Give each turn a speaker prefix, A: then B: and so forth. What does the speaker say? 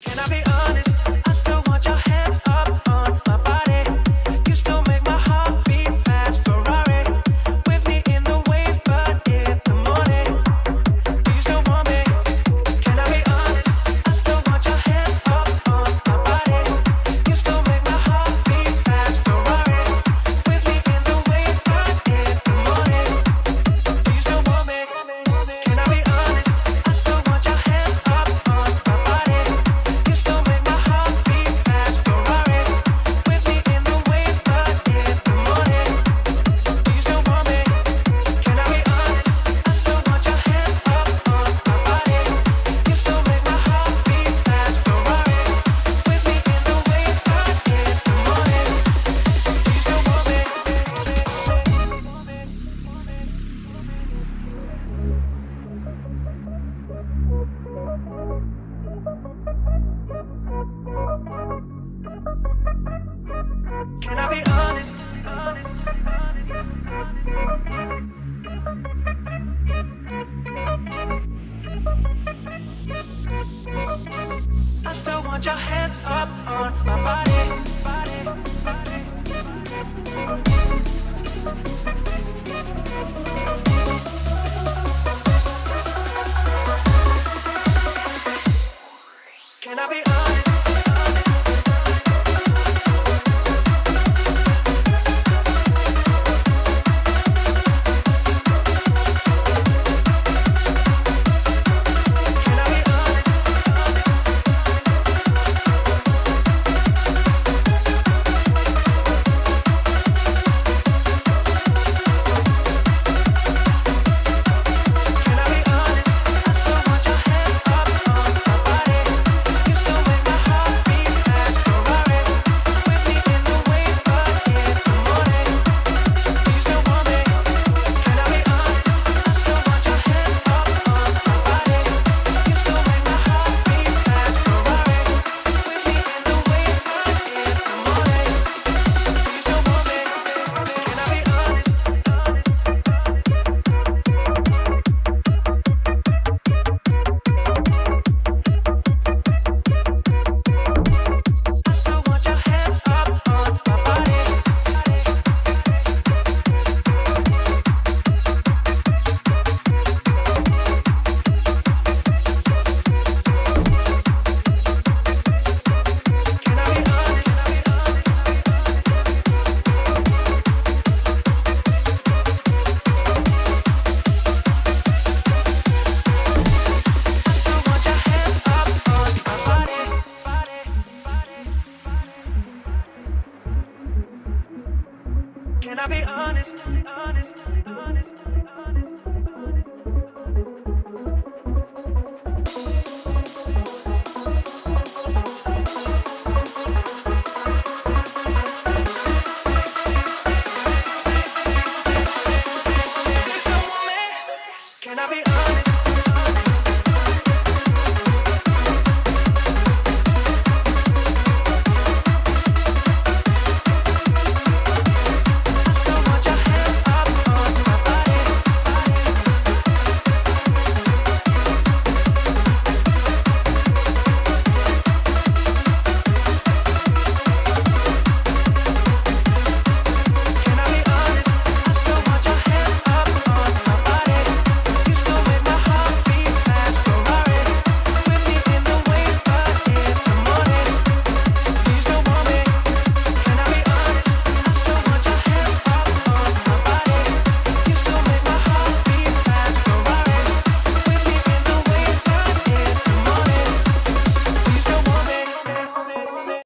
A: Can I be honest? Can I be honest. I still want your hands up on my body. body. Can I be Can I be honest? Honest, honest, honest.